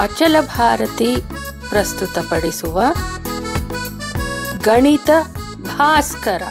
ಅಚಲ ಭಾರತಿ ಪ್ರಸ್ತುತಪಡಿಸುವ ಗಣಿತ ಭಾಸ್ಕರ.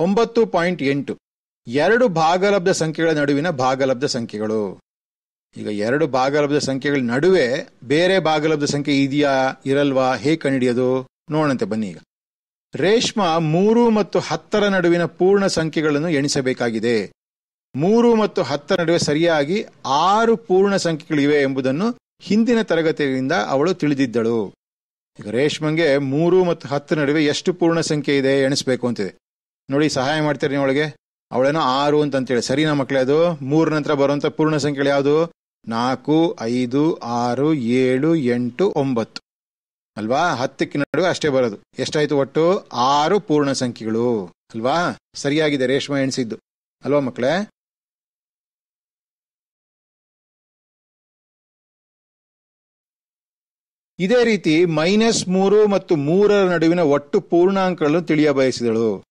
ಒಂಬತ್ತು ಪಾಯಿಂಟ್ ಎಂಟು. ಎರಡು ಭಾಗಲಬ್ಧ ಸಂಖ್ಯೆಗಳ ನಡುವಿನ ಭಾಗಲಬ್ಧ ಸಂಖ್ಯೆಗಳು. ಈಗ ಎರಡು ಭಾಗಲಬ್ಧ ಸಂಖ್ಯೆಗಳ ನಡುವೆ ಬೇರೆ ಭಾಗಲಬ್ಧ ಸಂಖ್ಯೆ ಇದೆಯಾ, ಇರಲ್ವಾ, ಹೇಗೆ ಕಂಡುಹಿಡಿಯೋದು ನೋಡಂತೆ ಬನ್ನಿ ಈಗ. ರೇಷ್ಮ ಮೂರು ಮತ್ತು ಹತ್ತರ ನಡುವಿನ ಪೂರ್ಣ ಸಂಖ್ಯೆಗಳನ್ನು ಎಣಿಸಬೇಕಾಗಿದೆ. ಮೂರು ಮತ್ತು ಹತ್ತರ ನಡುವೆ ಸರಿಯಾಗಿ ಆರು ಪೂರ್ಣ ಸಂಖ್ಯೆಗಳಿವೆ ಎಂಬುದನ್ನು ಹಿಂದಿನ ತರಗತಿಯಿಂದ ಅವಳು ತಿಳಿದಿದ್ದಳು. ಈಗ ರೇಷ್ಮಂಗೆ ಮೂರು ಮತ್ತು ಹತ್ತರ ನಡುವೆ ಎಷ್ಟು ಪೂರ್ಣ ಸಂಖ್ಯೆ ಇದೆ, ಎಣಿಸಬೇಕು ಅಂತಿದೆ. ನೋಡಿ, ಸಹಾಯ ಮಾಡ್ತೀರಿ ನೀವು ಅವಳಿಗೆ ಅವಳೇನೋ ಆರು ಅಂತ ಅಂತೇಳಿ ಸರಿನಾ ಮಕ್ಕಳೇ ಅದು? ಮೂರ ನಂತರ ಬರುವಂತ ಪೂರ್ಣ ಸಂಖ್ಯೆಗಳು ಯಾವುದು? ನಾಲ್ಕು, ಐದು, ಆರು, ಏಳು, ಎಂಟು, ಒಂಬತ್ತು. ಅಲ್ವಾ? ಹತ್ತಕ್ಕೆ ನಡುವೆ ಅಷ್ಟೇ ಬರೋದು. ಎಷ್ಟಾಯ್ತು ಒಟ್ಟು? ಆರು ಪೂರ್ಣ ಸಂಖ್ಯೆಗಳು. ಅಲ್ವಾ? ಸರಿಯಾಗಿದೆ, ರೇಷ್ಮೆ ಎಣಿಸಿದ್ದು. ಅಲ್ವಾ ಮಕ್ಕಳೇ ಇದೇ ರೀತಿ ಮೈನಸ್ ಮೂರು ಮತ್ತು ಮೂರರ ನಡುವಿನ ಒಟ್ಟು ಪೂರ್ಣಾಂಕಗಳನ್ನು ತಿಳಿಯ ಬಯಸಿದಳು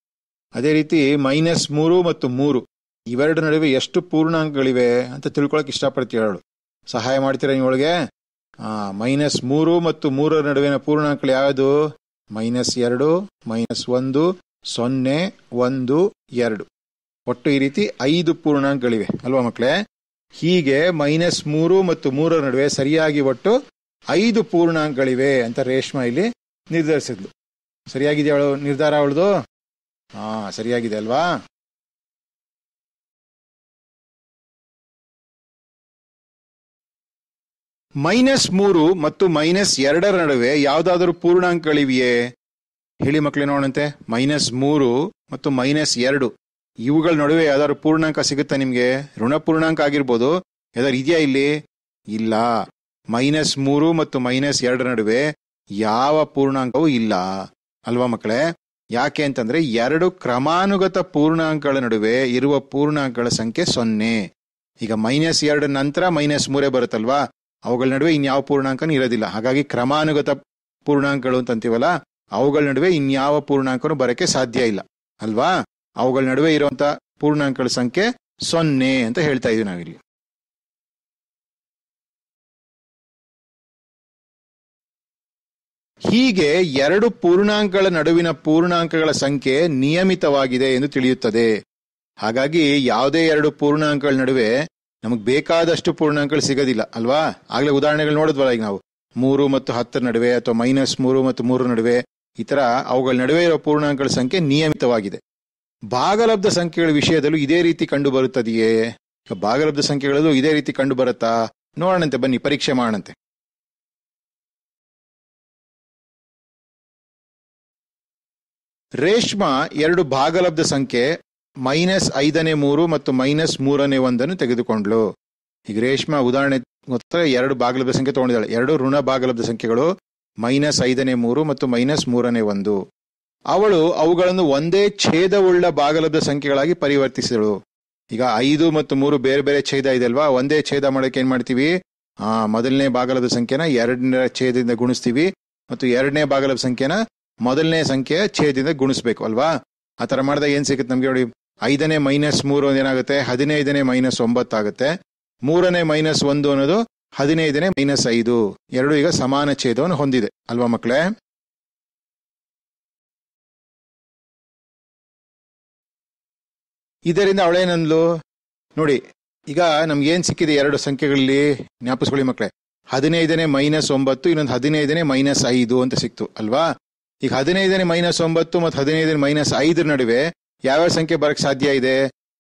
ಅದೇ ರೀತಿ ಮೈನಸ್ ಮೂರು ಮತ್ತು ಮೂರು. ಇವೆರಡು ನಡುವೆ ಎಷ್ಟು ಪೂರ್ಣಾಂಕಗಳಿವೆ ಅಂತ ತಿಳ್ಕೊಳಕ್ ಇಷ್ಟಪಡ್ತೀವಿ ಸಹಾಯ ಮಾಡ್ತೀರಾ ನೀವೊಳಗೆ ಮೈನಸ್ ಮೂರು ಮತ್ತು ಮೂರರ ನಡುವಿನ ಪೂರ್ಣಾಂಕಗಳು ಯಾವುದು? ಮೈನಸ್ ಎರಡು, ಮೈನಸ್ ಒಂದು, ಸೊನ್ನೆ, ಒಂದು, ಎರಡು. ಒಟ್ಟು ಈ ರೀತಿ ಐದು ಪೂರ್ಣಾಂಕಗಳಿವೆ. ಅಲ್ವಾ ಮಕ್ಕಳೇ? ಹೀಗೆ ಮೈನಸ್ ಮೂರು ಮತ್ತು ಮೂರರ ನಡುವೆ ಸರಿಯಾಗಿ ಒಟ್ಟು ಐದು ಪೂರ್ಣಾಂಕಗಳಿವೆ ಅಂತ ರೇಷ್ಮಾ ಇಲ್ಲಿ ನಿರ್ಧರಿಸಿದ್ಲು. ಸರಿಯಾಗಿದೆ ಅವಳು ನಿರ್ಧಾರ ಅವಳದು? ಹಾ, ಸರಿಯಾಗಿದೆ ಅಲ್ವಾ? ಮೈನಸ್ ಮೂರು ಮತ್ತು ಮೈನಸ್ ಎರಡರ ನಡುವೆ ಯಾವುದಾದರೂ ಪೂರ್ಣಾಂಕಗಳಿವೆಯೇ ಹೇಳಿ ಮಕ್ಕಳೇ ನೋಡಂತೆ ಮೈನಸ್ ಮೂರು ಮತ್ತು ಮೈನಸ್ ಎರಡು. ಇವುಗಳ ನಡುವೆ ಯಾವ್ದಾದ್ರು ಪೂರ್ಣಾಂಕ ಸಿಗುತ್ತಾ ನಿಮ್ಗೆ? ಋಣ ಪೂರ್ಣಾಂಕ ಆಗಿರ್ಬೋದು. ಯಾವ್ದಾದ್ರು ಇದೆಯಾ ಇಲ್ಲಿ? ಇಲ್ಲ. ಮೈನಸ್ ಮೂರು ಮತ್ತು ಮೈನಸ್ ಎರಡರ ನಡುವೆ ಯಾವ ಪೂರ್ಣಾಂಕವೂ ಇಲ್ಲ. ಅಲ್ವಾ ಮಕ್ಕಳೇ? ಯಾಕೆ ಅಂತಂದ್ರೆ ಎರಡು ಕ್ರಮಾನುಗತ ಪೂರ್ಣಾಂಕಗಳ ನಡುವೆ ಇರುವ ಪೂರ್ಣಾಂಕಗಳ ಸಂಖ್ಯೆ ಸೊನ್ನೆ. ಈಗ ಮೈನಸ್ ಎರಡು ನಂತರ ಮೈನಸ್ ಮೂರೇ ಬರುತ್ತಲ್ವಾ? ಅವುಗಳ ನಡುವೆ ಇನ್ಯಾವ ಪೂರ್ಣಾಂಕನೂ ಇರೋದಿಲ್ಲ. ಹಾಗಾಗಿ ಕ್ರಮಾನುಗತ ಪೂರ್ಣಾಂಕಗಳು ಅಂತ ಅಂತೀವಲ್ಲ ಅವುಗಳ ನಡುವೆ ಇನ್ಯಾವ ಪೂರ್ಣಾಂಕನೂ ಬರಕ್ಕೆ ಸಾಧ್ಯ ಇಲ್ಲ. ಅಲ್ವಾ? ಅವುಗಳ ನಡುವೆ ಇರುವಂತ ಪೂರ್ಣಾಂಕಗಳ ಸಂಖ್ಯೆ ಸೊನ್ನೆ ಅಂತ ಹೇಳ್ತಾ ಇದೀವಿ ನಾವಿಲ್ಲಿ. ಹೀಗೆ ಎರಡು ಪೂರ್ಣಾಂಕಗಳ ನಡುವಿನ ಪೂರ್ಣಾಂಕಗಳ ಸಂಖ್ಯೆ ನಿಯಮಿತವಾಗಿದೆ ಎಂದು ತಿಳಿಯುತ್ತದೆ. ಹಾಗಾಗಿ ಯಾವುದೇ ಎರಡು ಪೂರ್ಣಾಂಕಗಳ ನಡುವೆ ನಮಗೆ ಬೇಕಾದಷ್ಟು ಪೂರ್ಣಾಂಕಗಳು ಸಿಗೋದಿಲ್ಲ, ಅಲ್ವಾ? ಆಗ್ಲೇ ಉದಾಹರಣೆಗಳು ನೋಡಿದ್ವಲ್ಲ ಈಗ ನಾವು. ಮೂರು ಮತ್ತು ಹತ್ತರ ನಡುವೆ ಅಥವಾ ಮೈನಸ್ ಮೂರು ಮತ್ತು ಮೂರು ನಡುವೆ ಈ ತರ ಅವುಗಳ ನಡುವೆ ಇರುವ ಪೂರ್ಣಾಂಕಗಳ ಸಂಖ್ಯೆ ನಿಯಮಿತವಾಗಿದೆ. ಭಾಗಲಬ್ಧ ಸಂಖ್ಯೆಗಳ ವಿಷಯದಲ್ಲೂ ಇದೇ ರೀತಿ ಕಂಡು ಬರುತ್ತದೆಯೇ ಭಾಗಲಬ್ಧ ಸಂಖ್ಯೆಗಳಲ್ಲೂ ಇದೇ ರೀತಿ ಕಂಡು ಬರುತ್ತಾ ನೋಡೋಣಂತೆ ಬನ್ನಿ, ಪರೀಕ್ಷೆ ಮಾಡೋಣಂತೆ. ರೇಷ್ಮಾ ಎರಡು ಭಾಗಲಬ್ಧ ಸಂಖ್ಯೆ ಮೈನಸ್ ಐದನೇ ಮೂರು ಮತ್ತು ಮೈನಸ್ ಮೂರನೇ ಒಂದನ್ನು ತೆಗೆದುಕೊಂಡ್ಲು ಈಗ ರೇಷ್ಮ ಉದಾಹರಣೆ ಗೊತ್ತಾ ಎರಡು ಭಾಗಲಬ್ಧ ಸಂಖ್ಯೆ ತಗೊಂಡಿದ್ದಾಳೆ. ಎರಡು ಋಣ ಭಾಗಲಬ್ಧ ಸಂಖ್ಯೆಗಳು ಮೈನಸ್ ಐದನೇ ಮೂರು ಮತ್ತು ಮೈನಸ್ ಮೂರನೇ ಒಂದು. ಅವಳು ಅವುಗಳನ್ನು ಒಂದೇ ಛೇದವುಳ್ಳ ಭಾಗಲಬ್ಧ ಸಂಖ್ಯೆಗಳಾಗಿ ಪರಿವರ್ತಿಸಿದಳು. ಈಗ ಐದು ಮತ್ತು ಮೂರು ಬೇರೆ ಬೇರೆ ಛೇದ ಇದೆ ಅಲ್ವಾ? ಒಂದೇ ಛೇದ ಮಾಡೋಕೆ ಏನ್ ಮಾಡ್ತೀವಿ? ಆ, ಮೊದಲನೇ ಭಾಗಲಬ್ಧ ಸಂಖ್ಯೆನ ಎರಡನೇ ಛೇದದಿಂದ ಗುಣಿಸ್ತೀವಿ. ಮತ್ತು ಎರಡನೇ ಭಾಗಲಬ್ಧ ಸಂಖ್ಯೆನ ಮೊದಲನೇ ಸಂಖ್ಯೆ ಛೇದಿಂದ ಗುಣಿಸ್ಬೇಕು, ಅಲ್ವಾ? ಆ ಥರ ಮಾಡಿದಾಗ ಏನ್ ಸಿಗುತ್ತೆ ನಮ್ಗೆ ನೋಡಿ? ಐದನೇ ಮೈನಸ್ ಮೂರು ಏನಾಗುತ್ತೆ? ಹದಿನೈದನೇ ಮೈನಸ್ ಒಂಬತ್ತಾಗುತ್ತೆ ಮೂರನೇ ಮೈನಸ್ ಒಂದು ಅನ್ನೋದು ಹದಿನೈದನೇ ಮೈನಸ್ ಐದು. ಎರಡು ಈಗ ಸಮಾನ ಛೇದವನ್ನು ಹೊಂದಿದೆ, ಅಲ್ವಾ ಮಕ್ಕಳೇ? ಇದರಿಂದ ಅವಳೇನಂದ್ಲು ನೋಡಿ, ಈಗ ನಮ್ಗೆ ಏನ್ ಸಿಕ್ಕಿದೆ ಎರಡು ಸಂಖ್ಯೆಗಳಲ್ಲಿ? ಜ್ಞಾಪಿಸ್ಕೊಳ್ಳಿ ಮಕ್ಕಳೇ. ಹದಿನೈದನೇ ಮೈನಸ್ ಒಂಬತ್ತು, ಇನ್ನೊಂದು ಹದಿನೈದನೇ ಮೈನಸ್ ಐದು ಅಂತ ಸಿಕ್ತು, ಅಲ್ವಾ? ಈಗ ಹದಿನೈದನೇ ಮೈನಸ್ ಒಂಬತ್ತು ಮತ್ತು ಹದಿನೈದನೇ ಮೈನಸ್ ಐದರ ನಡುವೆ ಯಾವ್ಯಾವ ಸಂಖ್ಯೆ ಬರಕ್ಕೆ ಸಾಧ್ಯ ಇದೆ?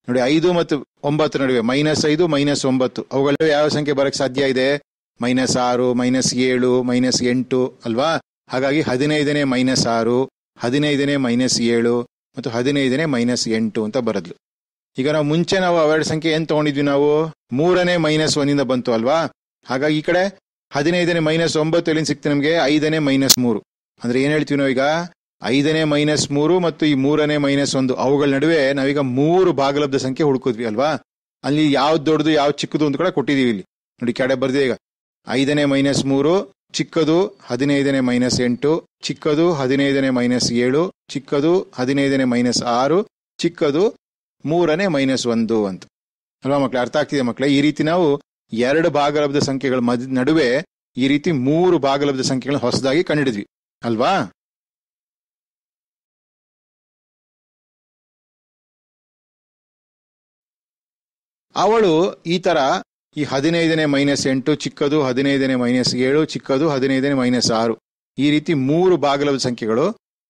ನೋಡಿ, ಐದು ಮತ್ತು ಒಂಬತ್ತು ನಡುವೆ ಮೈನಸ್ ಐದು ಮೈನಸ್ ಒಂಬತ್ತು. ಅವುಗಳ ಯಾವ ಸಂಖ್ಯೆ ಬರಕ್ಕೆ ಸಾಧ್ಯ ಇದೆ? ಮೈನಸ್ ಆರು ಮೈನಸ್ ಏಳು ಮೈನಸ್ ಎಂಟು, ಅಲ್ವಾ? ಹಾಗಾಗಿ ಹದಿನೈದನೇ ಮೈನಸ್ ಆರು, ಹದಿನೈದನೇ ಮೈನಸ್ ಏಳು ಮತ್ತು ಹದಿನೈದನೇ ಮೈನಸ್ ಎಂಟು ಅಂತ ಬರದ್ಲು. ಈಗ ನಾವು ಮುಂಚೆ ನಾವು ಅವೆರಡು ಸಂಖ್ಯೆ ಏನ್ ತಗೊಂಡಿದ್ವಿ ನಾವು? ಮೂರನೇ ಮೈನಸ್ ಒಂದಿಂದ ಬಂತು, ಅಲ್ವಾ? ಹಾಗಾಗಿ ಈ ಕಡೆ ಹದಿನೈದನೇ ಮೈನಸ್ ಒಂಬತ್ತು ಎಲ್ಲಿಂದ ಸಿಕ್ತು ನಮಗೆ, ಐದನೇ ಮೈನಸ್ ಮೂರು. ಅಂದ್ರೆ ಏನ್ ಹೇಳ್ತೀವಿ ನಾವೀಗ ಐದನೇ ಮೈನಸ್ ಮೂರು ಮತ್ತು ಈ ಮೂರನೇ ಮೈನಸ್ ಒಂದು. ಅವುಗಳ ನಡುವೆ ನಾವೀಗ ಮೂರು ಭಾಗಲಬ್ಧ ಸಂಖ್ಯೆ ಹುಡುಕಿದ್ವಿ ಅಲ್ವಾ? ಅಲ್ಲಿ ಯಾವ್ದು ದೊಡ್ಡದು, ಯಾವ್ದು ಚಿಕ್ಕದು ಅಂತ ಕೂಡ ಕೊಟ್ಟಿದೀವಿ ಇಲ್ಲಿ. ನೋಡಿ ಕೆಡೆ ಬರ್ದಿದೆ ಈಗ. ಐದನೇ ಮೈನಸ್ ಮೂರು, ಚಿಕ್ಕದು ಹದಿನೈದನೇ ಮೈನಸ್ ಎಂಟು, ಚಿಕ್ಕದು ಹದಿನೈದನೇ ಮೈನಸ್ ಏಳು, ಚಿಕ್ಕದು ಹದಿನೈದನೇ ಮೈನಸ್ ಆರು, ಚಿಕ್ಕದು ಮೂರನೇ ಮೈನಸ್ ಒಂದು ಅಂತ. ಅಲ್ವಾ ಮಕ್ಕಳೇ ಅರ್ಥ ಆಗ್ತಿದೆ ಮಕ್ಕಳೇ ಈ ರೀತಿ ನಾವು ಎರಡು ಭಾಗಲಬ್ಧ ಸಂಖ್ಯೆಗಳ ಮದ್, ನಡುವೆ ಈ ರೀತಿ ಮೂರು ಭಾಗಲಬ್ಧ ಸಂಖ್ಯೆಗಳನ್ನ ಹೊಸದಾಗಿ ಕಂಡಿಡಿದ್ವಿ. ಅಲ್ವಾ ಅವಳು ಈ ತರ ಈ ಹದಿನೈದನೇ ಮೈನಸ್ ಎಂಟು ಚಿಕ್ಕದು, ಹದಿನೈದನೇ ಮೈನಸ್ ಏಳು ಚಿಕ್ಕದು, ಹದಿನೈದನೇ ಮೈನಸ್ ಆರು. ಈ ರೀತಿ ಮೂರು ಭಾಗಲಬ್ಧ ಸಂಖ್ಯೆಗಳು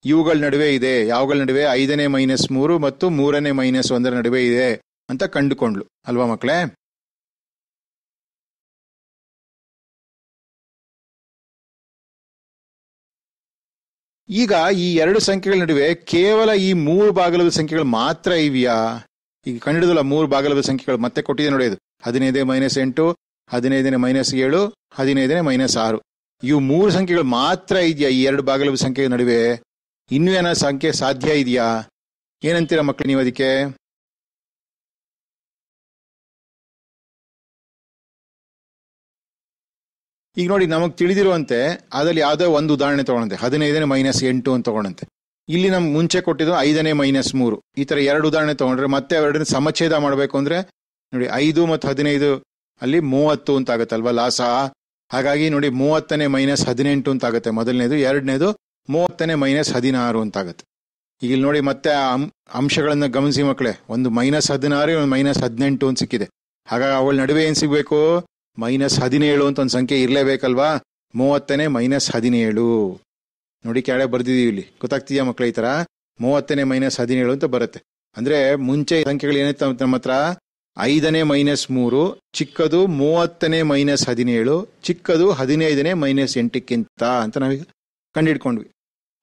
ಇವುಗಳ ನಡುವೆ ಇದೆ. ಯಾವಗಳ ನಡುವೆ? ಐದನೇ ಮೈನಸ್ ಮೂರು ಮತ್ತು ಮೂರನೇ ಮೈನಸ್ ಒಂದರ ನಡುವೆ ಇದೆ ಅಂತ ಕಂಡುಕೊಂಡ್ಲು ಅಲ್ವಾ ಮಕ್ಕಳೇ? ಈಗ ಈ ಎರಡು ಸಂಖ್ಯೆಗಳ ನಡುವೆ ಕೇವಲ ಈ ಮೂರು ಬಾಗಿಲದ ಸಂಖ್ಯೆಗಳು ಮಾತ್ರ ಇವೆಯಾ? ಈಗ ಕಂಡಿಡಿದಲ್ಲ ಮೂರು ಬಾಗಿಲದ ಸಂಖ್ಯೆಗಳು ಮತ್ತೆ ಕೊಟ್ಟಿದೆ ನೋಡಿ ಇದು. ಹದಿನೈದೇ ಮೈನಸ್ ಎಂಟು, ಹದಿನೈದನೇ ಮೈನಸ್ ಏಳು, ಹದಿನೈದನೇ ಮೈನಸ್ ಆರು. ಇವು ಮೂರು ಸಂಖ್ಯೆಗಳು ಮಾತ್ರ ಇದೆಯಾ ಈ ಎರಡು ಬಾಗಿಲದ ಸಂಖ್ಯೆಗಳ ನಡುವೆ? ಇನ್ನೂ ಏನೋ ಸಂಖ್ಯೆ ಸಾಧ್ಯ ಇದೆಯಾ? ಏನಂತೀರಾ ಮಕ್ಕಳು ನೀವು ಅದಕ್ಕೆ? ಈಗ ನೋಡಿ ನಮಗೆ ತಿಳಿದಿರುವಂತೆ ಅದರಲ್ಲಿ ಯಾವುದೋ ಒಂದು ಉದಾಹರಣೆ ತಗೊಳಂತೆ ಹದಿನೈದನೇ ಮೈನಸ್ ಎಂಟು ಅಂತ ತಗೊಳಂತೆ ಇಲ್ಲಿ ನಮ್ಗೆ ಮುಂಚೆ ಕೊಟ್ಟಿದ್ದು ಐದನೇ ಮೈನಸ್ ಮೂರು. ಈ ತರ ಎರಡು ಉದಾಹರಣೆ ತಗೊಂಡ್ರೆ ಮತ್ತೆ ಎರಡನ್ನ ಸಮಚ್ಛೇದ ಮಾಡಬೇಕು ಅಂದ್ರೆ ನೋಡಿ ಐದು ಮತ್ತು ಹದಿನೈದು ಅಲ್ಲಿ ಮೂವತ್ತು ಅಂತ ಆಗುತ್ತಲ್ವಾ ಲಾಸ? ಹಾಗಾಗಿ ನೋಡಿ ಮೂವತ್ತನೇ ಮೈನಸ್ ಹದಿನೆಂಟು ಅಂತ ಆಗುತ್ತೆ. ಮೊದಲನೇದು, ಎರಡನೇದು ಮೂವತ್ತನೇ ಮೈನಸ್ ಹದಿನಾರು ಅಂತ ಆಗುತ್ತೆ. ಈಗ ಇಲ್ಲಿ ನೋಡಿ ಮತ್ತೆ ಅಂಶಗಳನ್ನ ಗಮನಿಸಿ ಮಕ್ಕಳೇ. ಒಂದು ಮೈನಸ್ ಹದಿನಾರು ಒಂದು ಮೈನಸ್ ಹದಿನೆಂಟು ಅಂತ ಸಿಕ್ಕಿದೆ. ಹಾಗಾಗಿ ಅವಳ ನಡುವೆ ಏನು ಸಿಗ್ಬೇಕು? ಮೈನಸ್ ಹದಿನೇಳು ಅಂತ ಒಂದು ಸಂಖ್ಯೆ ಇರಲೇಬೇಕಲ್ವಾ? ಮೂವತ್ತನೇ ಮೈನಸ್ ಹದಿನೇಳು. ನೋಡಿ ಕೆಳಗೆ ಬರ್ದಿದೀವಿ ಇಲ್ಲಿ. ಗೊತ್ತಾಗ್ತಿದ್ಯಾ ಮಕ್ಕಳು ಈ ತರ? ಮೂವತ್ತನೇ ಮೈನಸ್ ಹದಿನೇಳು ಅಂತ ಬರುತ್ತೆ. ಅಂದ್ರೆ ಮುಂಚೆ ಸಂಖ್ಯೆಗಳು ಏನಿತ್ತು ನಮ್ಮ ಹತ್ರ? ಐದನೇ ಮೈನಸ್ ಮೂರು, ಚಿಕ್ಕದು ಮೂವತ್ತನೇ ಮೈನಸ್ ಹದಿನೇಳು, ಚಿಕ್ಕದು ಹದಿನೈದನೇ ಮೈನಸ್ ಎಂಟಕ್ಕಿಂತ ಅಂತ ನಾವೀಗ ಕಂಡಿಡ್ಕೊಂಡ್ವಿ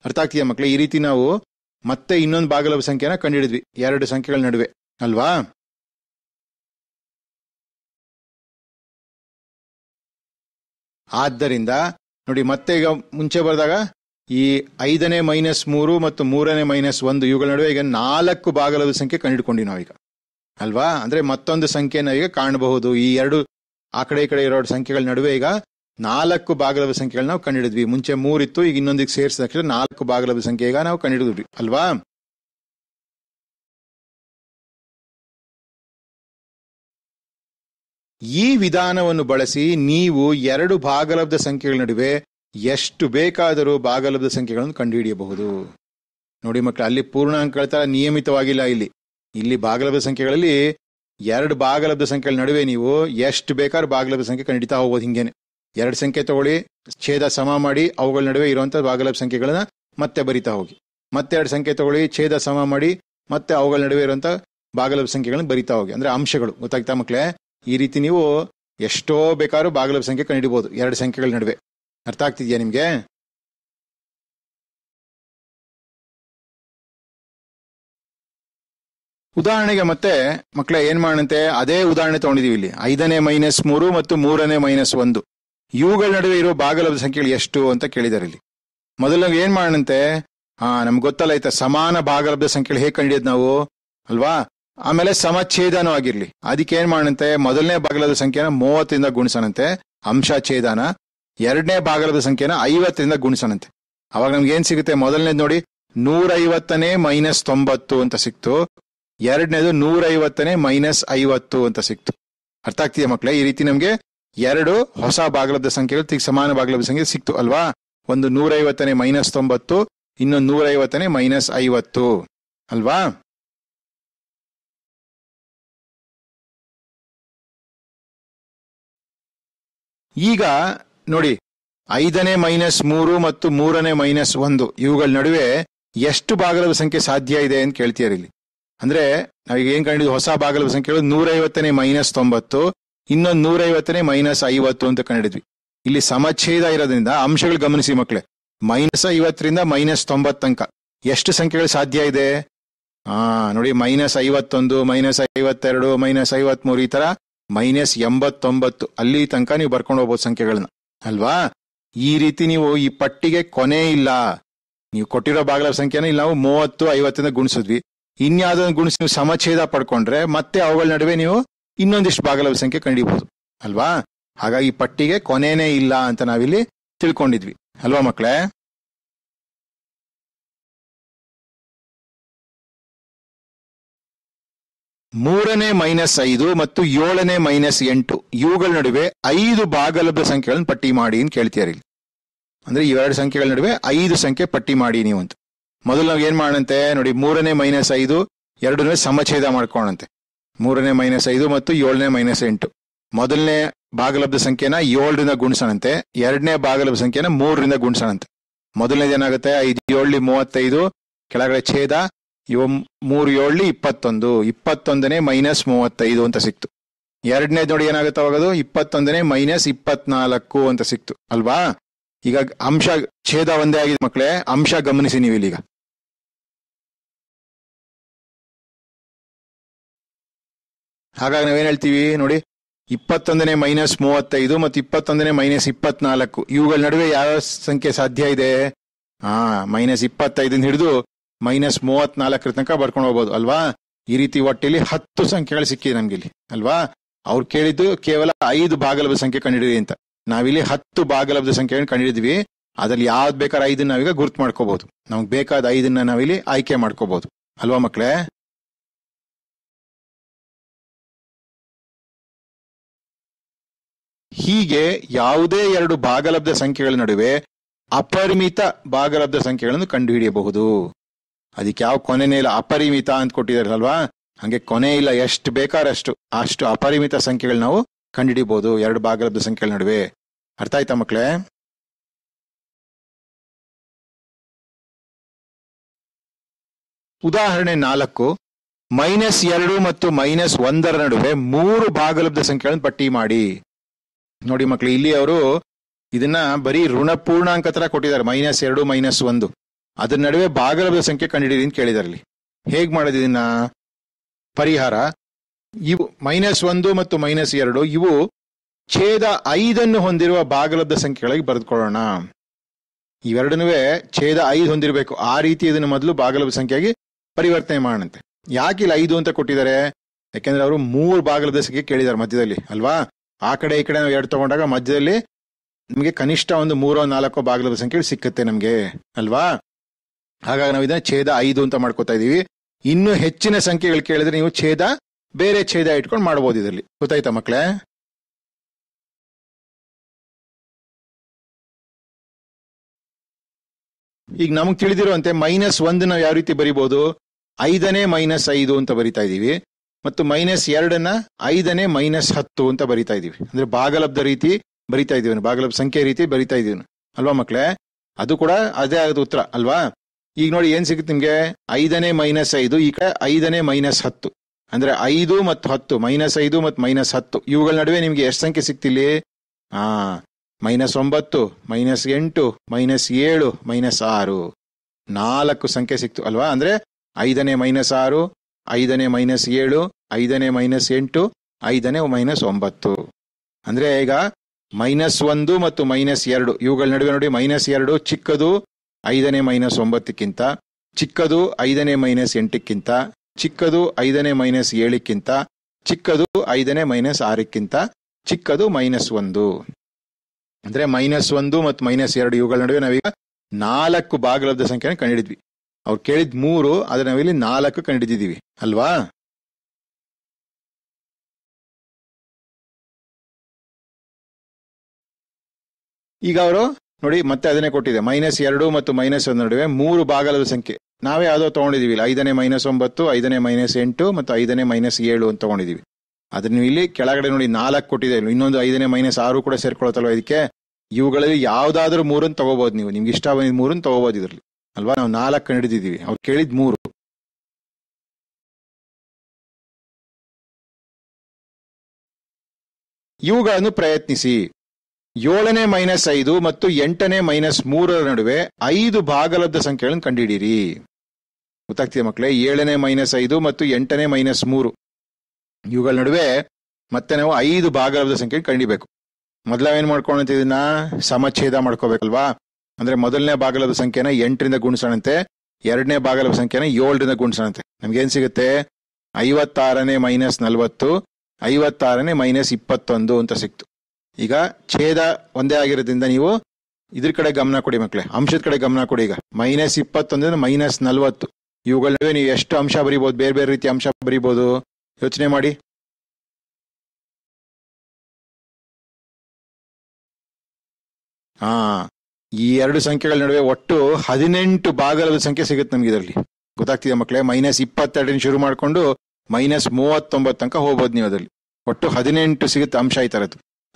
ಅರ್ಥ ಆಗ್ತಿದ್ಯಾ ಮಕ್ಕಳು ಈ ರೀತಿ ನಾವು ಮತ್ತೆ ಇನ್ನೊಂದು ಬಾಗಲ ಸಂಖ್ಯೆನ ಕಂಡಿಡಿದ್ವಿ ಎರಡು ಸಂಖ್ಯೆಗಳ ನಡುವೆ. ಅಲ್ವಾ? ಆದ್ದರಿಂದ ನೋಡಿ, ಮತ್ತೆ ಈಗ ಮುಂಚೆ ಬರೆದಾಗ ಈ ಐದನೇ ಮೈನಸ್ ಮೂರು ಮತ್ತು ಮೂರನೇ ಮೈನಸ್ ಒಂದು ಇವುಗಳ ನಡುವೆ ಈಗ ನಾಲ್ಕು ಭಾಗಲದ ಸಂಖ್ಯೆ ಕಂಡುಹಿಡ್ಕೊಂಡ್ವಿ ನಾವೀಗ. ಅಲ್ವಾ? ಅಂದ್ರೆ ಮತ್ತೊಂದು ಸಂಖ್ಯೆನ ಈಗ ಕಾಣಬಹುದು. ಈ ಎರಡು ಆ ಕಡೆ ಈ ಕಡೆ ಎರಡು ಸಂಖ್ಯೆಗಳ ನಡುವೆ ಈಗ ನಾಲ್ಕು ಭಾಗಲದ ಸಂಖ್ಯೆಗಳನ್ನ ನಾವು ಕಂಡುಹಿಡಿದ್ವಿ. ಮುಂಚೆ ಮೂರಿತ್ತು, ಈಗ ಇನ್ನೊಂದಿಗೆ ಸೇರಿಸಿದ ನಾಲ್ಕು ಭಾಗಲದ ಸಂಖ್ಯೆ ಈಗ ನಾವು ಕಂಡುಹಿಡಿದ್ವಿ. ಅಲ್ವಾ? ಈ ವಿಧಾನವನ್ನು ಬಳಸಿ ನೀವು ಎರಡು ಭಾಗಲಬ್ಧ ಸಂಖ್ಯೆಗಳ ನಡುವೆ ಎಷ್ಟು ಬೇಕಾದರೂ ಭಾಗಲಬ್ಧ ಸಂಖ್ಯೆಗಳನ್ನು ಕಂಡುಹಿಡಿಯಬಹುದು. ನೋಡಿ ಮಕ್ಕಳು, ಅಲ್ಲಿ ಪೂರ್ಣಾಂಕಗಳ ಥರ ನಿಯಮಿತವಾಗಿಲ್ಲ ಇಲ್ಲಿ. ಇಲ್ಲಿ ಭಾಗಲಬ್ಧ ಸಂಖ್ಯೆಗಳಲ್ಲಿ ಎರಡು ಭಾಗಲಬ್ಧ ಸಂಖ್ಯೆಗಳ ನಡುವೆ ನೀವು ಎಷ್ಟು ಬೇಕಾದ್ರೂ ಭಾಗಲಬ್ಧ ಸಂಖ್ಯೆ ಕಂಡಿತಾ ಹೋಗೋದು ಹಿಂಗೇನೆ. ಎರಡು ಸಂಖ್ಯೆ ತಗೊಳ್ಳಿ, ಛೇದ ಸಮ ಮಾಡಿ, ಅವುಗಳ ನಡುವೆ ಇರುವಂತಹ ಭಾಗಲಬ್ಧ ಸಂಖ್ಯೆಗಳನ್ನ ಮತ್ತೆ ಬರಿತಾ ಹೋಗಿ. ಮತ್ತೆ ಎರಡು ಸಂಖ್ಯೆ ತಗೊಳ್ಳಿ, ಛೇದ ಸಮ ಮಾಡಿ, ಮತ್ತೆ ಅವುಗಳ ನಡುವೆ ಇರುವಂತಹ ಭಾಗಲಬ್ಧ ಸಂಖ್ಯೆಗಳನ್ನ ಬರಿತಾ ಹೋಗಿ. ಅಂದ್ರೆ ಅಂಶಗಳು, ಗೊತ್ತಾಗ್ತಾ ಮಕ್ಕಳೇ? ಈ ರೀತಿ ನೀವು ಎಷ್ಟೋ ಬೇಕಾದ್ರೂ ಭಾಗಲಬ್ಧ ಸಂಖ್ಯೆ ಕಂಡಿಡಬಹುದು ಎರಡು ಸಂಖ್ಯೆಗಳ ನಡುವೆ. ಅರ್ಥ ಆಗ್ತಿದ್ಯಾ ನಿಮ್ಗೆ? ಉದಾಹರಣೆಗೆ ಮತ್ತೆ ಮಕ್ಕಳೇ ಏನ್ ಮಾಡಂತೆ ಅದೇ ಉದಾಹರಣೆ ತಗೊಂಡಿದೀವಿ ಇಲ್ಲಿ. ಐದನೇ ಮೈನಸ್ ಮೂರು ಮತ್ತು ಮೂರನೇ ಮೈನಸ್ ಒಂದು. ಇವುಗಳ ನಡುವೆ ಇರುವ ಭಾಗಲಬ್ಧ ಸಂಖ್ಯೆಗಳು ಎಷ್ಟು ಅಂತ ಕೇಳಿದಾರೆ ಇಲ್ಲಿ. ಮೊದಲು ಏನ್ ಮಾಡಂತೆ ಹಾ ನಮ್ಗೆ ಗೊತ್ತಲ್ಲ ಆಯ್ತಾ ಸಮಾನ ಭಾಗಲಬ್ಧ ಸಂಖ್ಯೆಗಳು ಹೇಗೆ ಕಂಡಿದ್ ನಾವು? ಅಲ್ವಾ? ಆಮೇಲೆ ಸಮಚ್ಛೇದನೂ ಆಗಿರ್ಲಿ. ಅದಕ್ಕೆ ಏನ್ ಮಾಡಂತೆ ಮೊದಲನೇ ಭಾಗಲದ ಸಂಖ್ಯೆನ ಮೂವತ್ತರಿಂದ ಗುಣಿಸೋಣಂತೆ ಅಂಶ ಛೇದನ ಎರಡನೇ ಭಾಗಲದ ಸಂಖ್ಯೆನ ಐವತ್ತರಿಂದ ಗುಣಿಸೋಣಂತೆ ಅವಾಗ ನಮ್ಗೆ ಏನ್ ಸಿಗುತ್ತೆ? ಮೊದಲನೇದು ನೋಡಿ, ನೂರೈವತ್ತನೇ ಮೈನಸ್ ತೊಂಬತ್ತು ಅಂತ ಸಿಕ್ತು. ಎರಡನೇದು ನೂರೈವತ್ತನೇ ಮೈನಸ್ ಐವತ್ತು ಅಂತ ಸಿಕ್ತು. ಅರ್ಥ ಆಗ್ತಿದೆ ಮಕ್ಕಳೇ ಈ ರೀತಿ ನಮ್ಗೆ ಎರಡು ಹೊಸ ಬಾಗಿಲದ ಸಂಖ್ಯೆಗಳು ಸಮಾನ ಬಾಗಿಲದ ಸಂಖ್ಯೆ ಸಿಕ್ತು ಅಲ್ವಾ? ಒಂದು ನೂರೈವತ್ತನೇ ಮೈನಸ್ ತೊಂಬತ್ತು, ಇನ್ನೊಂದು ನೂರೈವತ್ತನೇ ಮೈನಸ್ ಐವತ್ತು. ಅಲ್ವಾ? ಈಗ ನೋಡಿ, ಐದನೇ ಮೈನಸ್ ಮೂರು ಮತ್ತು ಮೂರನೇ ಮೈನಸ್ ಒಂದು, ಇವುಗಳ ನಡುವೆ ಎಷ್ಟು ಭಾಗಲಬ್ಧ ಸಂಖ್ಯೆ ಸಾಧ್ಯ ಇದೆ ಅಂತ ಕೇಳ್ತೀರ ಇಲ್ಲಿ? ಅಂದ್ರೆ, ನಾವೀಗ ಏನ್ ಕಂಡಿದ್ವಿ ಹೊಸ ಭಾಗಲಬ್ಧ ಸಂಖ್ಯೆ ನೂರೈವತ್ತನೇ ಮೈನಸ್ ತೊಂಬತ್ತು, ಇನ್ನೊಂದು ನೂರೈವತ್ತನೇ ಮೈನಸ್ ಐವತ್ತು ಅಂತ ಕಂಡಿದ್ವಿ. ಇಲ್ಲಿ ಸಮಚ್ಛೇದ ಇರೋದ್ರಿಂದ, ಅಂಶಗಳು ಗಮನಿಸಿ ಮಕ್ಕಳೇ ಮೈನಸ್ ಐವತ್ತರಿಂದ ಮೈನಸ್ ತೊಂಬತ್ತು ತನಕ. ಎಷ್ಟು ಸಂಖ್ಯೆಗಳು ಸಾಧ್ಯ ಇದೆ? ಆ, ನೋಡಿ, ಮೈನಸ್ ಐವತ್ತೊಂದು, ಮೈನಸ್ ಐವತ್ತೆರಡು, ಮೈನಸ್ ಐವತ್ಮೂರು, ಈ ತರ ಮೈನಸ್ ಎಂಬತ್ತೊಂಬತ್ತು, ಅಲ್ಲಿ ತನಕ ನೀವು ಬರ್ಕೊಂಡು ಹೋಗ್ಬೋದು ಸಂಖ್ಯೆಗಳನ್ನ. ಅಲ್ವಾ? ಈ ರೀತಿ ನೀವು ಈ ಪಟ್ಟಿಗೆ ಕೊನೆ ಇಲ್ಲ. ನೀವು ಕೊಟ್ಟಿರೋ ಬಾಗಿಲ ಸಂಖ್ಯೆನ ಇಲ್ಲಿ ನಾವು ಮೂವತ್ತು ಐವತ್ತಿಂದ ಗುಣಿಸಿದ್ವಿ. ಇನ್ಯಾವುದನ್ನು ಗುಣಿಸಿ ನೀವು ಸಮಛೇದ ಪಡ್ಕೊಂಡ್ರೆ ಮತ್ತೆ ಅವುಗಳ ನಡುವೆ ನೀವು ಇನ್ನೊಂದಿಷ್ಟು ಬಾಗಿಲ ಸಂಖ್ಯೆ ಕಂಡಿಬಹುದು ಅಲ್ವಾ? ಹಾಗಾಗಿ ಪಟ್ಟಿಗೆ ಕೊನೆನೇ ಇಲ್ಲ ಅಂತ ನಾವಿಲ್ಲಿ ತಿಳ್ಕೊಂಡಿದ್ವಿ. ಅಲ್ವಾ ಮಕ್ಕಳೇ? ಮೂರನೇ ಮೈನಸ್ ಐದು ಮತ್ತು ಏಳನೇ ಮೈನಸ್ ಎಂಟು, ಇವುಗಳ ನಡುವೆ ಐದು ಭಾಗಲಬ್ಧ ಸಂಖ್ಯೆಗಳನ್ನು ಪಟ್ಟಿ ಮಾಡಿ ಅಂತ ಕೇಳ್ತೀರಿ ಅಂದ್ರೆ ಇವೆರಡು ಸಂಖ್ಯೆಗಳ ನಡುವೆ ಐದು ಸಂಖ್ಯೆ ಪಟ್ಟಿ ಮಾಡಿ ನೀವು ಅಂತ. ಮೊದಲು ನಾವು ಏನ್ ಮಾಡಂತೆ ನೋಡಿ, ಮೂರನೇ ಮೈನಸ್ ಐದು ಎರಡನೇ ಸಮಛೇದ ಮಾಡ್ಕೊಳಂತೆ ಮೂರನೇ ಮೈನಸ್ ಐದು ಮತ್ತು ಏಳನೇ ಮೈನಸ್ ಎಂಟು. ಮೊದಲನೇ ಭಾಗಲಬ್ಧ ಸಂಖ್ಯೆನ ಏಳರಿಂದ ಗುಣಿಸೋಣಂತೆ. ಎರಡನೇ ಭಾಗಲಬ್ಧ ಸಂಖ್ಯೆನ ಮೂರರಿಂದ ಗುಣಿಸೋಣಂತೆ. ಮೊದಲನೇದು ಏನಾಗುತ್ತೆ? ಐದು, ಏಳು, ಮೂವತ್ತೈದು, ಕೆಳಗಡೆ ಛೇದ ಇವ ಮೂರು ಏಳ್ಲಿ ಇಪ್ಪತ್ತೊಂದು, ಇಪ್ಪತ್ತೊಂದನೇ ಮೈನಸ್ ಮೂವತ್ತೈದು ಅಂತ ಸಿಕ್ತು. ಎರಡನೇದು ನೋಡಿ ಏನಾಗುತ್ತೆ ಅವಾಗದು? ಇಪ್ಪತ್ತೊಂದನೇ ಮೈನಸ್ ಇಪ್ಪತ್ನಾಲ್ಕು ಅಂತ ಸಿಕ್ತು. ಅಲ್ವಾ? ಈಗ ಅಂಶ ಛೇದ ಒಂದೇ ಆಗಿದೆ ಮಕ್ಕಳೇ, ಅಂಶ ಗಮನಿಸಿ ನೀವು ಇಲ್ಲಿಗ ಹಾಗಾಗಿ ನಾವೇನ್ ಹೇಳ್ತೀವಿ? ನೋಡಿ, ಇಪ್ಪತ್ತೊಂದನೇ ಮೈನಸ್ ಮೂವತ್ತೈದು ಮತ್ತು ಇಪ್ಪತ್ತೊಂದನೇ ಮೈನಸ್ ಇಪ್ಪತ್ನಾಲ್ಕು. ಇವುಗಳ ನಡುವೆ ಯಾವ ಸಂಖ್ಯೆ ಸಾಧ್ಯ ಇದೆ? ಹಾ ಮೈನಸ್ ಇಪ್ಪತ್ತೈದನ್ನ ಹಿಡಿದು ಮೈನಸ್ ಮೂವತ್ನಾಲ್ಕರ ತನಕ ಬರ್ಕೊಂಡು ಹೋಗ್ಬೋದು, ಅಲ್ವಾ? ಈ ರೀತಿ ಒಟ್ಟಿಲಿ ಹತ್ತು ಸಂಖ್ಯೆಗಳು ಸಿಕ್ಕಿದೆ ನಮ್ಗೆ ಇಲ್ಲಿ ಅಲ್ವಾ? ಅವ್ರು ಕೇಳಿದ್ದು ಕೇವಲ ಐದು ಭಾಗಲಬ್ಧ ಸಂಖ್ಯೆ ಕಂಡಿಡಿರಿ ಅಂತ. ನಾವಿಲ್ಲಿ ಹತ್ತು ಭಾಗಲಬ್ಧ ಸಂಖ್ಯೆಗಳನ್ನ ಕಂಡಿಡಿದ್ವಿ. ಅದ್ರಲ್ಲಿ ಯಾವ್ದು ಬೇಕಾದ್ರೆ ಐದನ್ನ ನಾವೀಗ ಗುರ್ತು ಮಾಡ್ಕೋಬಹುದು ನಮ್ಗೆ ಬೇಕಾದ ಐದನ್ನ ನಾವಿಲ್ಲಿ ಆಯ್ಕೆ ಮಾಡ್ಕೋಬಹುದು ಅಲ್ವಾ ಮಕ್ಕಳೇ? ಹೀಗೆ ಯಾವುದೇ ಎರಡು ಭಾಗಲಬ್ಧ ಸಂಖ್ಯೆಗಳ ನಡುವೆ ಅಪರಿಮಿತ ಭಾಗಲಬ್ಧ ಸಂಖ್ಯೆಗಳನ್ನು ಕಂಡುಹಿಡಿಯಬಹುದು. ಅದಕ್ಕೆ ಯಾವ ಕೊನೆನೇ ಇಲ್ಲ, ಅಪರಿಮಿತ ಅಂತ ಕೊಟ್ಟಿದಾರಲ್ವಾ ಹಂಗೆ ಕೊನೆ ಇಲ್ಲ, ಎಷ್ಟು ಬೇಕಾರಷ್ಟು ಅಷ್ಟು ಅಪರಿಮಿತ ಸಂಖ್ಯೆಗಳು ನಾವು ಕಂಡುಹಿಡಿಬಹುದು ಎರಡು ಭಾಗಲಬ್ಧ ಸಂಖ್ಯೆಗಳ ನಡುವೆ. ಅರ್ಥ ಆಯ್ತಾ ಮಕ್ಕಳೇ ಉದಾಹರಣೆ ನಾಲ್ಕು, ಮೈನಸ್ ಎರಡು ಮತ್ತು ಮೈನಸ್ ಒಂದರ ನಡುವೆ ಮೂರು ಭಾಗಲಬ್ಧ ಸಂಖ್ಯೆಗಳನ್ನು ಪಟ್ಟಿ ಮಾಡಿ. ನೋಡಿ ಮಕ್ಕಳು ಇಲ್ಲಿ ಅವರು ಇದನ್ನ ಬರೀ ಋಣ ಪೂರ್ಣಾಂಕ ತರ ಕೊಟ್ಟಿದ್ದಾರೆ, ಮೈನಸ್ ಎರಡು, ಮೈನಸ್ ಒಂದು. ಅದ್ರ ನಡುವೆ ಬಾಗಲಭದ ಸಂಖ್ಯೆ ಕಂಡುಹಿಡಿರಿ ಅಂತ ಕೇಳಿದಾರೆ ಇಲ್ಲಿ ಹೇಗ್ ಮಾಡೋದು ಇದನ್ನ? ಪರಿಹಾರ, ಇವು ಮೈನಸ್ ಒಂದು ಮತ್ತು ಮೈನಸ್ ಎರಡು, ಇವು ಛೇದ ಐದನ್ನು ಹೊಂದಿರುವ ಭಾಗಲಬ್ಧ ಸಂಖ್ಯೆಗಳಿಗೆ ಬರೆದುಕೊಳ್ಳೋಣ. ಇವೆರಡನ್ನೂ ಛೇದ ಐದು ಹೊಂದಿರಬೇಕು. ಆ ರೀತಿ ಇದನ್ನು ಮೊದಲು ಭಾಗಲಬ್ಧ ಸಂಖ್ಯೆಯಾಗಿ ಪರಿವರ್ತನೆ ಮಾಡಂತೆ ಯಾಕೆ ಇಲ್ಲಿ ಐದು ಅಂತ ಕೊಟ್ಟಿದ್ದಾರೆ? ಯಾಕೆಂದ್ರೆ ಅವರು ಮೂರು ಭಾಗಲಬ್ಧ ಸಂಖ್ಯೆ ಕೇಳಿದ್ದಾರೆ ಮಧ್ಯದಲ್ಲಿ, ಅಲ್ವಾ? ಆ ಕಡೆ ಈ ಕಡೆ ನಾವು ಎರಡು ತಗೊಂಡಾಗ ಮಧ್ಯದಲ್ಲಿ ನಮಗೆ ಕನಿಷ್ಠ ಒಂದು ಮೂರೋ ನಾಲ್ಕೋ ಭಾಗಲಬ್ಧ ಸಂಖ್ಯೆ ಸಿಕ್ಕತ್ತೆ ನಮಗೆ, ಅಲ್ವಾ? ಹಾಗಾಗಿ ನಾವು ಇದನ್ನ ಛೇದ ಐದು ಅಂತ ಮಾಡ್ಕೋತಾ ಇದೀವಿ ಇನ್ನು ಹೆಚ್ಚಿನ ಸಂಖ್ಯೆಗಳು ಕೇಳಿದ್ರೆ ನೀವು ಛೇದ, ಬೇರೆ ಛೇದ ಇಟ್ಕೊಂಡು ಮಾಡ್ಬೋದು ಇದರಲ್ಲಿ. ಗೊತ್ತಾಯ್ತಾ ಮಕ್ಕಳೇ ಈಗ ನಮ್ಗೆ ತಿಳಿದಿರುವಂತೆ ಮೈನಸ್ ಒಂದು ನಾವು ಯಾವ ರೀತಿ ಬರಿಬಹುದು ಐದನೇ ಮೈನಸ್ ಐದು ಅಂತ ಬರಿತಾ ಇದೀವಿ ಮತ್ತು ಮೈನಸ್ ಎರಡನ್ನ ಐದನೇ ಮೈನಸ್ ಹತ್ತು ಅಂತ ಬರಿತಾ ಇದೀವಿ ಅಂದ್ರೆ ಭಾಗಲಬ್ಧ ರೀತಿ ಬರಿತಾ ಇದೀವಿ ಭಾಗಲಬ್ಧ ಸಂಖ್ಯೆ ರೀತಿ ಬರಿತಾ ಇದೀವಿ ಅಲ್ವಾ ಮಕ್ಕಳೇ ಅದು ಕೂಡ ಅದೇ ಆದ ಉತ್ತರ. ಅಲ್ವಾ? ಈಗ ನೋಡಿ ಏನ್ ಸಿಗುತ್ತೆ ನಿಮ್ಗೆ? ಐದನೇ ಮೈನಸ್ ಐದು ಈ ಕಡೆ ಐದನೇ ಮೈನಸ್ ಹತ್ತು. ಅಂದ್ರೆ ಐದು ಮತ್ತು ಹತ್ತು ಮೈನಸ್ ಐದು ಮತ್ತು ಮೈನಸ್ ಹತ್ತು. ಇವುಗಳ ನಡುವೆ ನಿಮ್ಗೆ ಎಷ್ಟು ಸಂಖ್ಯೆ ಸಿಕ್ತಿಲ್ಲಿ ಹಾ ಮೈನಸ್ ಒಂಬತ್ತು ಮೈನಸ್ ಎಂಟು ಮೈನಸ್ ಏಳು ಮೈನಸ್ ಆರು. ನಾಲ್ಕು ಸಂಖ್ಯೆ ಸಿಕ್ತು ಅಲ್ವಾ? ಅಂದ್ರೆ ಐದನೇ ಮೈನಸ್ ಆರು, ಐದನೇ ಮೈನಸ್ ಏಳು, ಐದನೇ ಮೈನಸ್ ಎಂಟು, ಐದನೇ ಮೈನಸ್ ಒಂಬತ್ತು. ಅಂದ್ರೆ ಈಗ ಮೈನಸ್ ಒಂದು ಮತ್ತು ಮೈನಸ್ ಎರಡು. ಇವುಗಳ ನಡುವೆ ನೋಡಿ ಮೈನಸ್ ಎರಡು ಚಿಕ್ಕದು ಐದನೇ ಮೈನಸ್ ಒಂಬತ್ತಕ್ಕಿಂತ, ಚಿಕ್ಕದು ಐದನೇ ಮೈನಸ್ ಎಂಟಕ್ಕಿಂತ, ಚಿಕ್ಕದು ಐದನೇ ಮೈನಸ್ ಏಳಕ್ಕಿಂತ, ಚಿಕ್ಕದು ಐದನೇ ಮೈನಸ್ ಆರಕ್ಕಿಂತ, ಚಿಕ್ಕದು ಮೈನಸ್ ಒಂದು. ಅಂದ್ರೆ ಮೈನಸ್ ಒಂದು ಮತ್ತು ಮೈನಸ್ ಎರಡು ಇವುಗಳ ನಡುವೆ ನಾವೀಗ ನಾಲ್ಕು ಭಾಗಲಬ್ಧ ಸಂಖ್ಯೆನ ಕಂಡಿಡಿದ್ವಿ ಅವ್ರು ಕೇಳಿದ್ ಮೂರು, ಆದ್ರೆ ನಾವಿಲ್ಲಿ ನಾಲ್ಕು ಕಂಡಿದ್ದೀವಿ ಅಲ್ವಾ? ಈಗ ಅವರು ನೋಡಿ, ಮತ್ತೆ ಅದನ್ನೇ ಕೊಟ್ಟಿದೆ. ಮೈನಸ್ ಎರಡು ಮತ್ತು ಮೈನಸ್ ಒಂದು ನಡುವೆ ಮೂರು ಭಾಗಲದ ಸಂಖ್ಯೆ. ನಾವೇ ಯಾವುದೋ ತಗೊಂಡಿದೀವಿ ಐದನೇ ಮೈನಸ್ ಒಂಬತ್ತು, ಐದನೇ ಮೈನಸ್ ಎಂಟು ಮತ್ತು ಐದನೇ ಮೈನಸ್ ಏಳು ಅಂತ ತಗೊಂಡಿದೀವಿ ಅದ್ರ ನೀವು ಇಲ್ಲಿ ಕೆಳಗಡೆ ನೋಡಿ, ನಾಲ್ಕು ಕೊಟ್ಟಿದೆ. ಇನ್ನೊಂದು ಐದನೇ ಮೈನಸ್ ಆರು ಕೂಡ ಸೇರ್ಕೊಳತ್ತಲ್ವ ಇದಕ್ಕೆ? ಇವುಗಳಲ್ಲಿ ಯಾವ್ದಾದ್ರೂ ಮೂರನ್ನು ತಗೋಬಹುದು ನೀವು. ನಿಮ್ಗೆ ಇಷ್ಟ ಬಂದಿದ್ ಮೂರನ್ನು ತಗೋಬಹುದು ಇದ್ರಲ್ಲಿ. ಅಲ್ವಾ? ನಾವು ನಾಲ್ಕು ಹಿಡಿದಿದ್ದೀವಿ. ಅವ್ರು ಕೇಳಿದ್ ಮೂರು. ಇವುಗಳನ್ನು ಪ್ರಯತ್ನಿಸಿ. ಏಳನೇ ಮೈನಸ್ ಐದು ಮತ್ತು ಎಂಟನೇ ಮೈನಸ್ ಮೂರರ ನಡುವೆ ಐದು ಭಾಗಲಬ್ಧ ಸಂಖ್ಯೆಗಳನ್ನು ಕಂಡುಹಿಡಿಯಿರಿ. ಗೊತ್ತಾಗ್ತಿದೆ ಮಕ್ಕಳೇ? ಏಳನೇ ಮೈನಸ್ ಐದು ಮತ್ತು ಎಂಟನೇ ಮೈನಸ್ ಮೂರು. ಇವುಗಳ ನಡುವೆ ಮತ್ತೆ ನಾವು ಐದು ಭಾಗಲಬ್ಧ ಸಂಖ್ಯೆ ಕಂಡಿಬೇಕು ಮೊದಲ ಏನ್ ಮಾಡ್ಕೊಂಡಂತ ಇದನ್ನ ಸಮಚ್ಛೇದ ಮಾಡ್ಕೋಬೇಕಲ್ವಾ? ಅಂದ್ರೆ ಮೊದಲನೇ ಭಾಗಲಬ್ಧ ಸಂಖ್ಯೆನ ಎಂಟರಿಂದ ಗುಣಿಸೋಣಂತೆ, ಎರಡನೇ ಭಾಗಲಬ್ಧ ಸಂಖ್ಯೆನ ಏಳರಿಂದ ಗುಣಿಸೋಣಂತೆ. ನಮ್ಗೆ ಏನ್ ಸಿಗುತ್ತೆ? ಐವತ್ತಾರನೇ ಮೈನಸ್ ನಲ್ವತ್ತು, ಐವತ್ತಾರನೇ ಮೈನಸ್ ಇಪ್ಪತ್ತೊಂದು ಅಂತ ಸಿಕ್ತು. ಈಗ ಛೇದ ಒಂದೇ ಆಗಿರೋದ್ರಿಂದ ನೀವು ಇದ್ರ ಕಡೆ ಗಮನ ಕೊಡಿ ಮಕ್ಕಳೇ ಅಂಶದ ಕಡೆ ಗಮನ ಕೊಡಿ ಈಗ. ಮೈನಸ್ ಇಪ್ಪತ್ತೊಂದ್ರೆ ಮೈನಸ್ ನಲ್ವತ್ತು. ಇವುಗಳ ನೀವು ಎಷ್ಟು ಅಂಶ ಬರೀಬಹುದು ಬೇರೆ ಬೇರೆ ರೀತಿಯ ಅಂಶ ಬರೀಬಹುದು ಯೋಚನೆ ಮಾಡಿ. ಹಾ ಈ ಎರಡು ಸಂಖ್ಯೆಗಳ ನಡುವೆ ಒಟ್ಟು ಹದಿನೆಂಟು ಭಾಗಲದ ಸಂಖ್ಯೆ ಸಿಗುತ್ತೆ ನಮ್ಗೆ ಇದರಲ್ಲಿ. ಗೊತ್ತಾಗ್ತಿದೆ ಮಕ್ಕಳೇ ಮೈನಸ್ ಇಪ್ಪತ್ತೆರಡರಿಂದ ಶುರು ಮಾಡ್ಕೊಂಡು ಮೈನಸ್ ಮೂವತ್ತೊಂಬತ್ತು ತನಕ ಹೋಗ್ಬೋದು ನೀವು ಅದರಲ್ಲಿ. ಒಟ್ಟು ಹದಿನೆಂಟು ಸಿಗುತ್ತೆ ಅಂಶ ಈ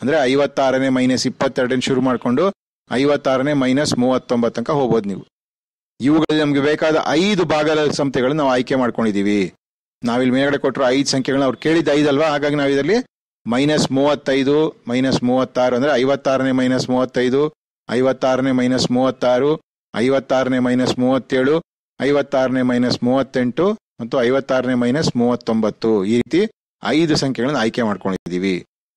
ಅಂದ್ರೆ ಐವತ್ತಾರನೇ ಮೈನಸ್ ಇಪ್ಪತ್ತೆರಡನ್ನ ಶುರು ಮಾಡಿಕೊಂಡು ಐವತ್ತಾರನೇ ಮೈನಸ್ ಮೂವತ್ತೊಂಬತ್ತು ತನಕ ಹೋಗ್ಬೋದು ನೀವು. ಇವುಗಳಲ್ಲಿ ನಮಗೆ ಬೇಕಾದ ಐದು ಭಾಗದ ಸಂಸ್ಥೆಗಳನ್ನ ನಾವು ಆಯ್ಕೆ ಮಾಡ್ಕೊಂಡಿದೀವಿ ನಾವಿಲ್ಲಿ ಮೇಲ್ಗಡೆ ಕೊಟ್ಟರು ಐದು ಸಂಖ್ಯೆಗಳನ್ನ ಅವ್ರು ಕೇಳಿದ ಐದಲ್ವಾ ಹಾಗಾಗಿ ನಾವು ಇದರಲ್ಲಿ ಮೈನಸ್ ಮೂವತ್ತೈದು ಮೈನಸ್ ಮೂವತ್ತಾರು ಅಂದ್ರೆ ಐವತ್ತಾರನೇ ಮೈನಸ್ ಮೂವತ್ತೈದು, ಐವತ್ತಾರನೇ ಮೈನಸ್ ಮೂವತ್ತಾರು, ಐವತ್ತಾರನೇ ಮೈನಸ್ ಮೂವತ್ತೇಳು, ಐವತ್ತಾರನೇ ಮೈನಸ್ ಮೂವತ್ತೆಂಟು ಮತ್ತು ಐವತ್ತಾರನೇ ಮೈನಸ್ ಮೂವತ್ತೊಂಬತ್ತು ಈ ರೀತಿ ಐದು ಸಂಖ್ಯೆಗಳನ್ನ ಆಯ್ಕೆ ಮಾಡ್ಕೊಂಡಿದ್ದೀವಿ.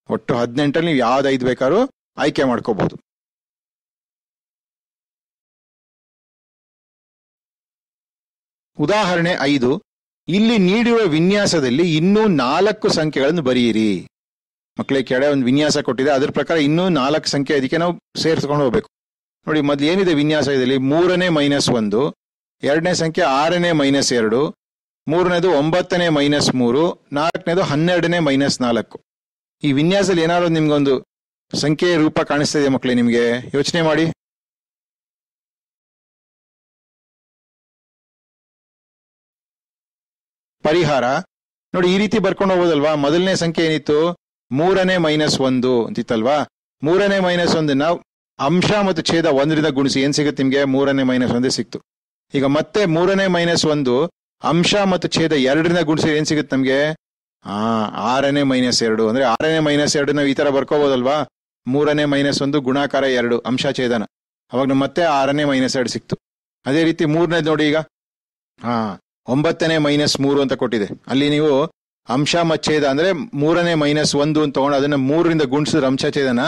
ಒಟ್ಟು ಹದಿನೆಂಟಲ್ಲಿ ನೀವು ಯಾವ್ದು ಐದು ಬೇಕಾದ್ರೂ ಆಯ್ಕೆ ಮಾಡ್ಕೋಬಹುದು ಉದಾಹರಣೆ ಐದು, ಇಲ್ಲಿ ನೀಡಿರುವ ವಿನ್ಯಾಸದಲ್ಲಿ ಇನ್ನೂ ನಾಲ್ಕು ಸಂಖ್ಯೆಗಳನ್ನು ಬರೆಯಿರಿ. ಮಕ್ಕಳಿಗೆ ಕೆಳ ಒಂದು ವಿನ್ಯಾಸ ಕೊಟ್ಟಿದೆ, ಅದ್ರ ಪ್ರಕಾರ ಇನ್ನೂ ನಾಲ್ಕು ಸಂಖ್ಯೆ ಅದಕ್ಕೆ ನಾವು ಸೇರಿಸ್ಕೊಂಡು ಹೋಗ್ಬೇಕು. ನೋಡಿ, ಮೊದಲು ಏನಿದೆ ವಿನ್ಯಾಸ ಇದರಲ್ಲಿ? ಮೂರನೇ ಮೈನಸ್ ಒಂದು, ಎರಡನೇ ಸಂಖ್ಯೆ ಆರನೇ ಮೈನಸ್ ಎರಡು, ಮೂರನೇದು ಒಂಬತ್ತನೇ ಮೈನಸ್ ಮೂರು, ನಾಲ್ಕನೇದು ಹನ್ನೆರಡನೇ ಮೈನಸ್ ನಾಲ್ಕು. ಈ ವಿನ್ಯಾಸದಲ್ಲಿ ಏನಾದ್ರು ನಿಮ್ಗೊಂದು ಸಂಖ್ಯೆ ರೂಪ ಕಾಣಿಸ್ತಾ ಇದೆ ಮಕ್ಕಳೇ ನಿಮ್ಗೆ? ಯೋಚನೆ ಮಾಡಿ. ಪರಿಹಾರ. ನೋಡಿ, ಈ ರೀತಿ ಬರ್ಕೊಂಡು ಹೋಗೋದಲ್ವಾ? ಮೊದಲನೇ ಸಂಖ್ಯೆ ಏನಿತ್ತು? ಮೂರನೇ ಮೈನಸ್ ಒಂದು ಅಂತಿತ್ತಲ್ವಾ? ಮೂರನೇ ಮೈನಸ್ ಒಂದನ್ನ ಅಂಶ ಮತ್ತು ಛೇದ ಒಂದರಿಂದ ಗುಣಿಸಿ, ಏನ್ ಸಿಗುತ್ತೆ ನಿಮ್ಗೆ? ಮೂರನೇ ಮೈನಸ್ ಒಂದೇ ಸಿಕ್ತು. ಈಗ ಮತ್ತೆ ಮೂರನೇ ಮೈನಸ್ ಒಂದು ಅಂಶ ಮತ್ತು ಛೇದ ಎರಡರಿಂದ ಗುಣಿಸಿ, ಏನ್ ಸಿಗುತ್ತೆ ನಮ್ಗೆ? ಆ, ಆರನೇ ಮೈನಸ್ ಎರಡು. ಅಂದ್ರೆ ಆರನೇ ಮೈನಸ್ ಎರಡು ನಾವು ಈ ತರ ಬರ್ಕೋಬಹುದಲ್ವಾ ಮೂರನೇ ಮೈನಸ್ ಒಂದು, ಗುಣಾಕಾರ ಎರಡು ಅಂಶ ಛೇದನ ಅವಾಗ ನಮ್ಗೆ ಮತ್ತೆ ಆರನೇ ಮೈನಸ್ ಎರಡು ಸಿಕ್ತು. ಅದೇ ರೀತಿ ಮೂರನೇದು ನೋಡಿ ಈಗ. ಹಾ, ಒಂಬತ್ತನೇ ಮೈನಸ್ ಮೂರು ಅಂತ ಕೊಟ್ಟಿದೆ. ಅಲ್ಲಿ ನೀವು ಅಂಶ ಮಚ್ಛೇದ ಅಂದ್ರೆ ಮೂರನೇ ಮೈನಸ್ ಒಂದು ಅಂತ ತಗೊಂಡು ಅದನ್ನ ಮೂರರಿಂದ ಗುಣಿಸಿದ್ರೆ ಅಂಶ ಛೇದನ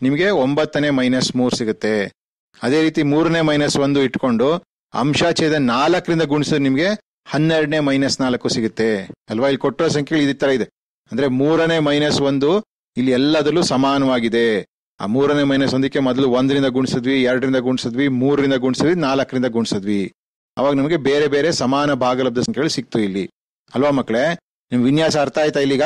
ನಿಮಗೆ ಒಂಬತ್ತನೇ ಮೈನಸ್ ಮೂರು ಸಿಗುತ್ತೆ. ಅದೇ ರೀತಿ ಮೂರನೇ ಮೈನಸ್ ಒಂದು ಇಟ್ಕೊಂಡು ಅಂಶ ಛೇದ ನಾಲ್ಕರಿಂದ ಗುಣಿಸಿದ್ರೆ ನಿಮಗೆ ಹನ್ನೆರಡನೇ ಮೈನಸ್ ನಾಲ್ಕು ಸಿಗುತ್ತೆ. ಅಲ್ವಾ? ಇಲ್ಲಿ ಕೊಟ್ಟಿರೋ ಸಂಖ್ಯೆಗಳು ಇದೇ ತರ ಇದೆ. ಅಂದ್ರೆ ಮೂರನೇ ಮೈನಸ್ ಒಂದು ಇಲ್ಲಿ ಎಲ್ಲದರಲ್ಲೂ ಸಮಾನವಾಗಿದೆ. ಆ ಮೂರನೇ ಮೈನಸ್ ಒಂದಕ್ಕೆ ಮೊದಲು ಒಂದರಿಂದ ಗುಣಿಸಿದ್ವಿ, ಎರಡರಿಂದ ಗುಣಿಸಿದ್ವಿ, ಮೂರರಿಂದ ಗುಣಿಸಿದ್ವಿ, ನಾಲ್ಕರಿಂದ ಗುಣಿಸಿದ್ವಿ. ಅವಾಗ ನಮಗೆ ಬೇರೆ ಬೇರೆ ಸಮಾನ ಭಾಗಲಬ್ಧ ಸಂಖ್ಯೆಗಳು ಸಿಕ್ತು ಇಲ್ಲಿ. ಅಲ್ವಾ ಮಕ್ಕಳೇ? ನಿಮ್ ವಿನ್ಯಾಸ ಅರ್ಥ ಆಯ್ತಾ ಇಲ್ಲಿಗ?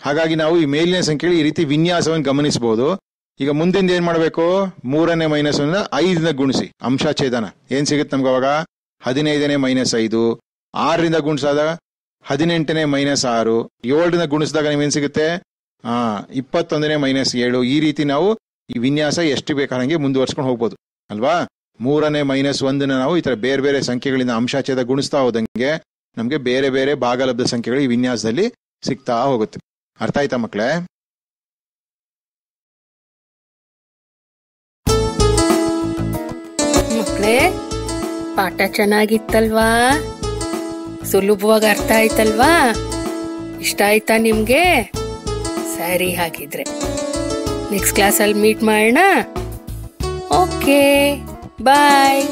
ಹಾಗಾಗಿ ನಾವು ಈ ಮೇಲಿನ ಸಂಖ್ಯೆಗಳು ಈ ರೀತಿ ವಿನ್ಯಾಸವನ್ನು ಗಮನಿಸಬಹುದು ಈಗ ಮುಂದಿಂದ ಏನ್ ಮಾಡಬೇಕು? ಮೂರನೇ ಮೈನಸ್ ಒಂದ ಐದರಿಂದ ಗುಣಿಸಿ. ಅಂಶ ಛೇದನ ಏನ್ ಸಿಗುತ್ತೆ ನಮ್ಗೆ ಅವಾಗ? ಹದಿನೈದನೇ ಮೈನಸ್ ಐದು. ಆರರಿಂದ ಗುಣಿಸಿದಾಗ ಹದಿನೆಂಟನೇ ಮೈನಸ್ ಆರು. ಏಳರಿಂದ ಗುಣಿಸಿದಾಗ ನಿಮ್ಗೇನ್ ಸಿಗುತ್ತೆ? ಆ, ಇಪ್ಪತ್ತೊಂದನೇ ಮೈನಸ್ ಏಳು. ಈ ರೀತಿ ನಾವು ಈ ವಿನ್ಯಾಸ ಎಷ್ಟು ಬೇಕಾದಂಗೆ ಮುಂದುವರ್ಸ್ಕೊಂಡು ಹೋಗ್ಬೋದು. ಅಲ್ವಾ? ಮೂರನೇ ಮೈನಸ್ ಒಂದನ್ನ ನಾವು ಈ ತರ ಬೇರೆ ಬೇರೆ ಸಂಖ್ಯೆಗಳಿಂದ ಅಂಶಾಚೇದ ಗುಣಿಸ್ತಾ ಹೋದಂಗೆ ನಮ್ಗೆ ಬೇರೆ ಬೇರೆ ಭಾಗಲಬ್ಧ ಸಂಖ್ಯೆಗಳು ಈ ವಿನ್ಯಾಸದಲ್ಲಿ ಸಿಗ್ತಾ ಹೋಗುತ್ತೆ. ಅರ್ಥ ಆಯ್ತಾ ಮಕ್ಕಳೇ? ಮಕ್ಕಳೇ, ಪಾಠ ಚೆನ್ನಾಗಿತ್ತಲ್ವಾ? ಸುಲಭವಾಗಿ ಅರ್ಥ ಆಯ್ತಲ್ವಾ? ಇಷ್ಟ ಆಯ್ತಾ ನಿಮ್ಗೆ? ಸರಿ ಹಾಗಿದ್ರೆ. ನೆಕ್ಸ್ಟ್ ಕ್ಲಾಸಲ್ಲಿ ಮೀಟ್ ಮಾಡೋಣ. Okay bye